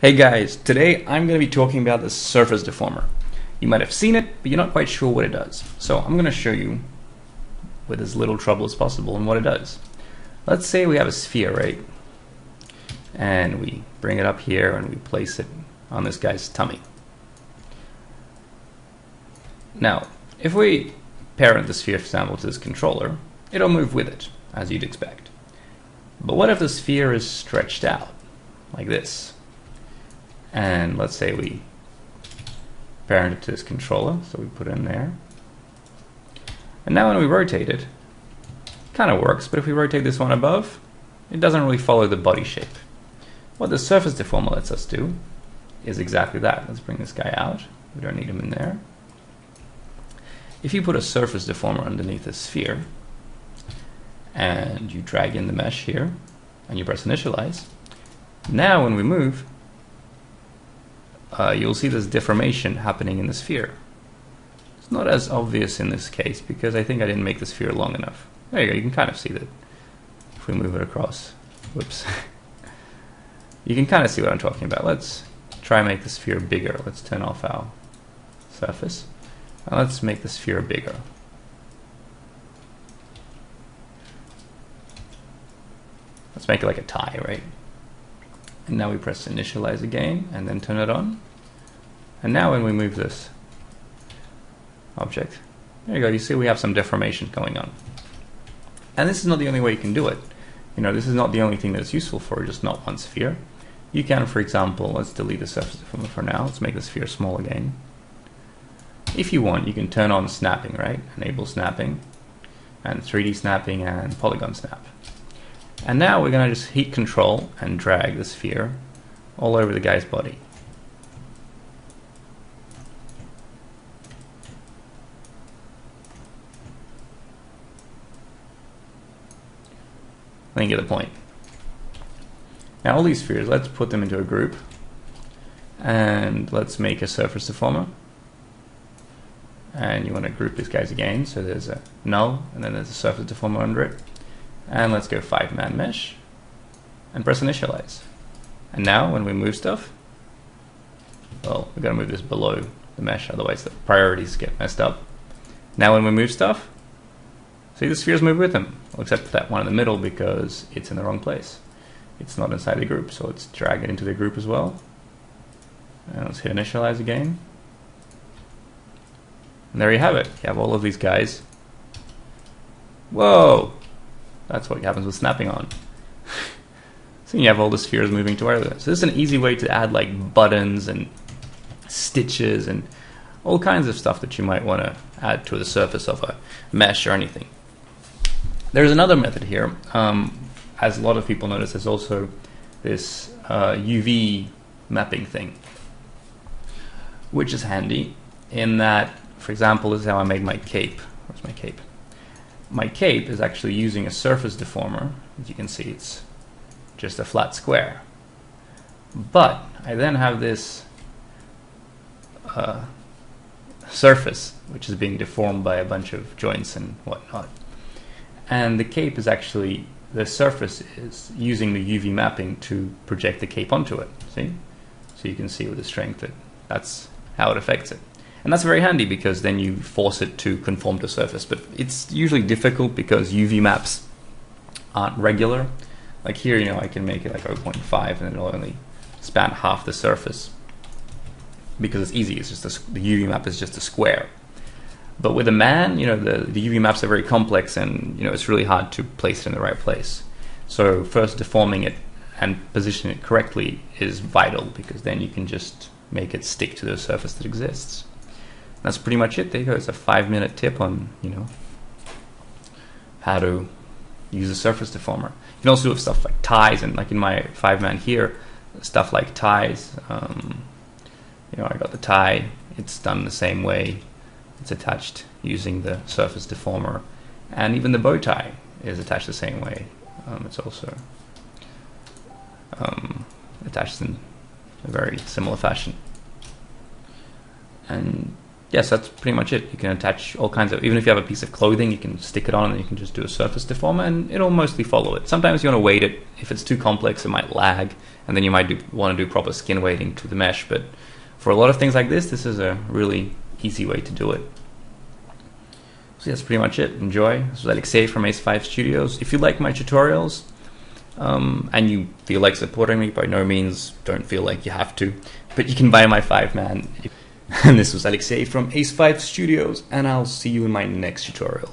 Hey guys, today I'm going to be talking about the surface deformer. You might have seen it, but you're not quite sure what it does. So I'm going to show you with as little trouble as possible and what it does. Let's say we have a sphere, right? And we bring it up here and we place it on this guy's tummy. Now, if we parent the sphere, for example, to this controller, it'll move with it, as you'd expect. But what if the sphere is stretched out, like this? And let's say we parent it to this controller, so we put it in there. And now when we rotate it, it kind of works, but if we rotate this one above, it doesn't really follow the body shape. What the surface deformer lets us do is exactly that. Let's bring this guy out. We don't need him in there. If you put a surface deformer underneath a sphere, and you drag in the mesh here, and you press initialize, now when we move, uh, you'll see this deformation happening in the sphere. It's not as obvious in this case because I think I didn't make the sphere long enough. There you go, you can kind of see that if we move it across. Whoops. you can kind of see what I'm talking about. Let's try and make the sphere bigger. Let's turn off our surface. And let's make the sphere bigger. Let's make it like a tie, right? And now we press initialize again and then turn it on. And now when we move this object, there you go, you see we have some deformation going on. And this is not the only way you can do it. You know, this is not the only thing that's useful for just not one sphere. You can, for example, let's delete the surface for now. Let's make the sphere small again. If you want, you can turn on snapping, right? Enable snapping, and 3D snapping, and polygon snap. And now we're going to just heat control and drag the sphere all over the guy's body. I think you get the point. Now all these spheres, let's put them into a group and let's make a surface deformer. And you want to group these guys again, so there's a null and then there's a surface deformer under it. And let's go five man mesh and press initialize. And now when we move stuff, well, we're going to move this below the mesh, otherwise the priorities get messed up. Now when we move stuff, see the spheres move with them, except that one in the middle because it's in the wrong place. It's not inside the group, so let's drag it into the group as well. And let's hit initialize again. And there you have it. You have all of these guys. Whoa! That's what happens with snapping on. so you have all the spheres moving to together. So this is an easy way to add like buttons and stitches and all kinds of stuff that you might want to add to the surface of a mesh or anything. There's another method here. Um, as a lot of people notice, there's also this uh, UV mapping thing, which is handy in that, for example, this is how I made my cape. Where's my cape? my cape is actually using a surface deformer. As you can see, it's just a flat square. But I then have this uh, surface, which is being deformed by a bunch of joints and whatnot. And the cape is actually, the surface is using the UV mapping to project the cape onto it. See? So you can see with the strength that that's how it affects it. And that's very handy because then you force it to conform to surface. But it's usually difficult because UV maps aren't regular. Like here, you know, I can make it like 0.5 and it'll only span half the surface because it's easy. It's just a, the UV map is just a square. But with a man, you know, the, the UV maps are very complex and, you know, it's really hard to place it in the right place. So first deforming it and positioning it correctly is vital because then you can just make it stick to the surface that exists that's pretty much it. There you go. It's a five minute tip on, you know, how to use a surface deformer. You can also do stuff like ties and like in my five man here, stuff like ties. Um, you know, I got the tie. It's done the same way. It's attached using the surface deformer, and even the bow tie is attached the same way. Um, it's also um, attached in a very similar fashion. And yes, that's pretty much it. You can attach all kinds of, even if you have a piece of clothing, you can stick it on and you can just do a surface deformer and it'll mostly follow it. Sometimes you want to weight it. If it's too complex, it might lag and then you might do, want to do proper skin weighting to the mesh. But for a lot of things like this, this is a really easy way to do it. So that's pretty much it. Enjoy. This is Alexei from Ace5 Studios. If you like my tutorials um, and you feel like supporting me, by no means don't feel like you have to, but you can buy my 5-man. And this was Alexei from Ace5 Studios, and I'll see you in my next tutorial.